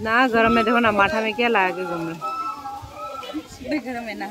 ना, घर में देखो ना, माथा में क्या लगा के घूम रहे घर में ना